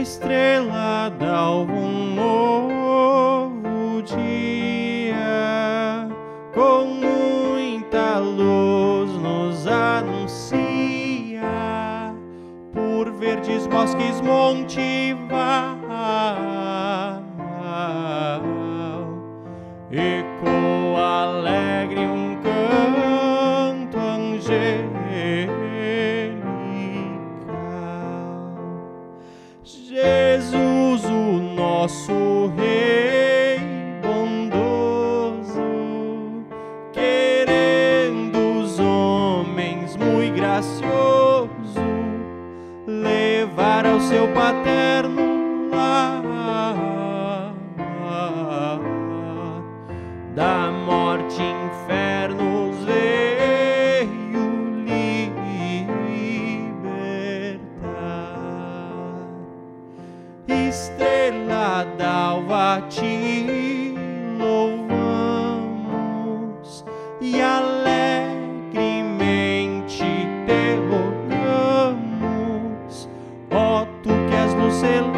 estrela d'alva um novo dia, com muita luz nos anuncia, por verdes bosques montival, ecoa alegre um Jesus, o nosso Rei bondoso, querendo os homens muito gracioso, levar ao seu paterno lar, da morte infernos estrela d'alva, te louvamos e alegremente te rogamos, ó tu que és luz celestial,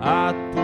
a tu